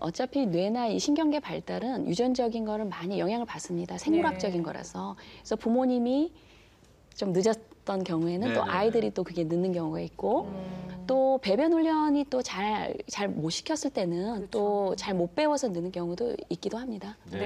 어차피 뇌나 이 신경계 발달은 유전적인 거를 많이 영향을 받습니다. 생물학적인 네. 거라서. 그래서 부모님이 좀 늦었던 경우에는 또 네네네. 아이들이 또 그게 늦는 경우가 있고 음. 또 배변 훈련이 또 잘 잘 못 시켰을 때는 그렇죠. 또잘 못 배워서 늦는 경우도 있기도 합니다. 네.